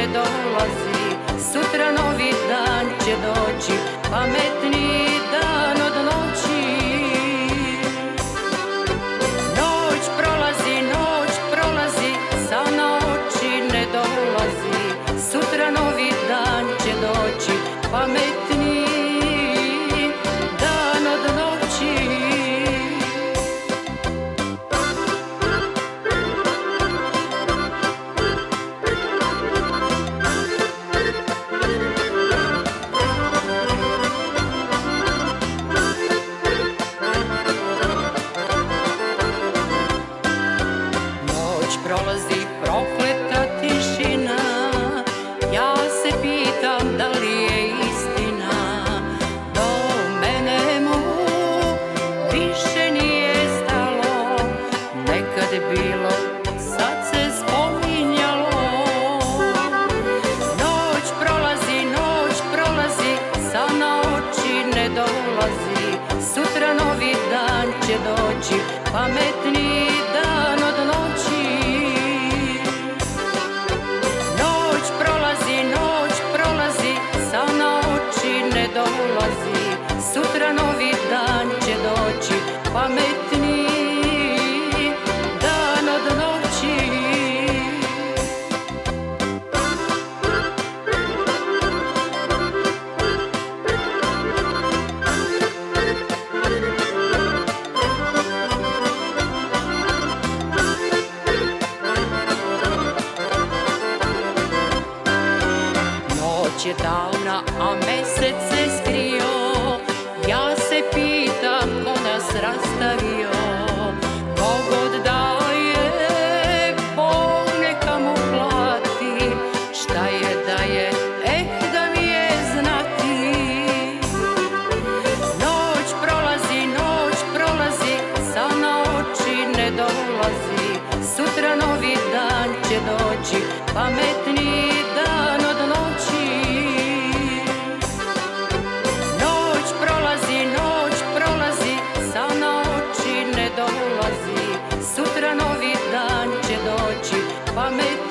ne dolazi. prolazi prokleta tišina. Ja se pitam da li je istina. Do mene mu više nije stalo. Nekad je bilo, sad se spominjalo. Noć prolazi, noć prolazi Sa na oči ne dolazi. Sutra novi dan će doći Pametni noć je davna, a mesec se skrio. Ja se pitam ko nas rastavio. Bogod dao je, Bog neka Šta je da je, eh da mi je znati? Noć prolazi, noć prolazi, za na oči ne dolazi. Sutra novi dan će doći, pametni. Make.